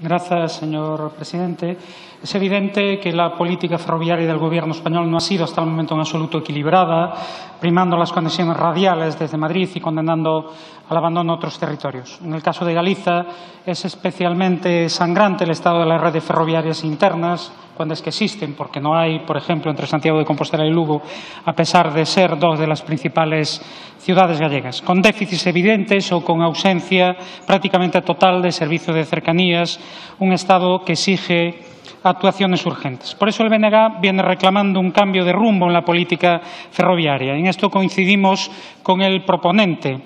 Gracias, señor presidente. Es evidente que la política ferroviaria del Gobierno español no ha sido hasta el momento en absoluto equilibrada, primando las conexiones radiales desde Madrid y condenando al abandono otros territorios. En el caso de Galiza es especialmente sangrante el estado de las redes ferroviarias internas, cuando es que existen, porque no hay, por ejemplo, entre Santiago de Compostela y Lugo, a pesar de ser dos de las principales ciudades gallegas, con déficits evidentes o con ausencia prácticamente total de servicio de cercanías, un Estado que exige actuaciones urgentes. Por eso el BNG viene reclamando un cambio de rumbo en la política ferroviaria. En esto coincidimos con el proponente.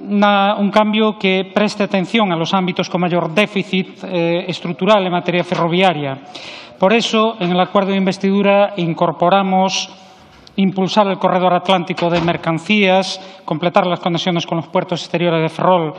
Un cambio que preste atención a los ámbitos con mayor déficit eh, estructural en materia ferroviaria. Por eso, en el acuerdo de investidura incorporamos impulsar el corredor atlántico de mercancías, completar las conexiones con los puertos exteriores de Ferrol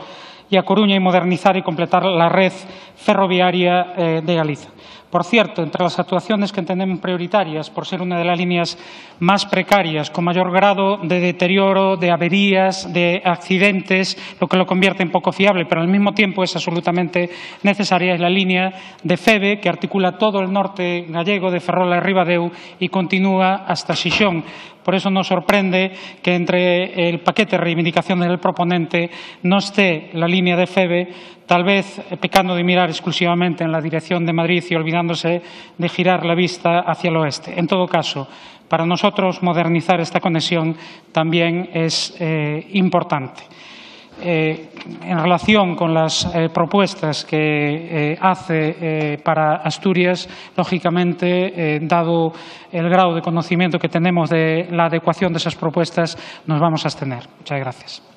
y A Coruña y modernizar y completar la red ferroviaria eh, de Galicia. Por cierto, entre las actuaciones que entendemos prioritarias, por ser una de las líneas más precarias, con mayor grado de deterioro, de averías, de accidentes, lo que lo convierte en poco fiable, pero al mismo tiempo es absolutamente necesaria, es la línea de FEBE, que articula todo el norte gallego de Ferrol a Ribadeu y continúa hasta Xixón. Por eso nos sorprende que entre el paquete de reivindicaciones del proponente no esté la línea de FEBE, tal vez pecando de mirar exclusivamente en la dirección de Madrid y olvidándose de girar la vista hacia el oeste. En todo caso, para nosotros modernizar esta conexión también es eh, importante. Eh, en relación con las eh, propuestas que hace para Asturias, lógicamente, dado el grado de conocimiento que tenemos de la adecuación de esas propuestas, nos vamos a abstener. Muchas gracias.